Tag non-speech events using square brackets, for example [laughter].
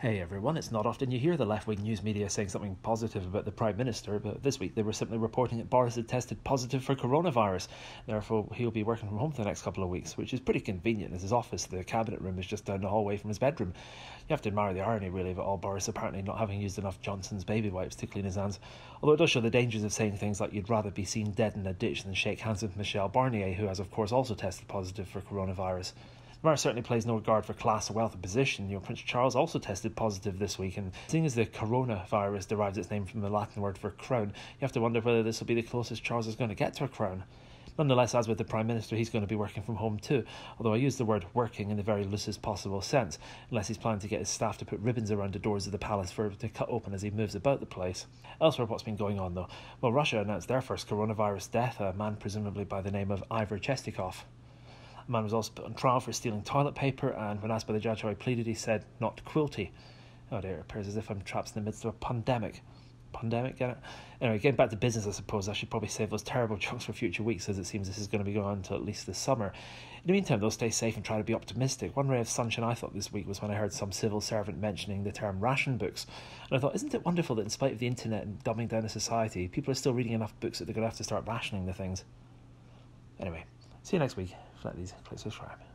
Hey everyone, it's not often you hear the left wing news media saying something positive about the Prime Minister, but this week they were simply reporting that Boris had tested positive for coronavirus. Therefore, he'll be working from home for the next couple of weeks, which is pretty convenient as his office, the cabinet room, is just down the hallway from his bedroom. You have to admire the irony, really, of it all Boris apparently not having used enough Johnson's baby wipes to clean his hands. Although it does show the dangers of saying things like you'd rather be seen dead in a ditch than shake hands with Michel Barnier, who has, of course, also tested positive for coronavirus. Mars certainly plays no regard for class or wealth or position. You know, Prince Charles also tested positive this week, and seeing as the coronavirus derives its name from the Latin word for crown, you have to wonder whether this will be the closest Charles is going to get to a crown. Nonetheless, as with the Prime Minister, he's going to be working from home too, although I use the word working in the very loosest possible sense, unless he's planning to get his staff to put ribbons around the doors of the palace for to cut open as he moves about the place. Elsewhere, what's been going on though? Well, Russia announced their first coronavirus death, a man presumably by the name of Ivor Chestikov. The man was also put on trial for stealing toilet paper, and when asked by the judge how he pleaded, he said, not quilty. Oh dear, it appears as if I'm trapped in the midst of a pandemic. Pandemic, get it? Anyway, getting back to business, I suppose I should probably save those terrible [laughs] jokes for future weeks, as it seems this is going to be going on until at least the summer. In the meantime, though, stay safe and try to be optimistic. One ray of sunshine I thought this week was when I heard some civil servant mentioning the term ration books. And I thought, isn't it wonderful that in spite of the internet and dumbing down a society, people are still reading enough books that they're going to have to start rationing the things? Anyway, see you next week. Let these click subscribe.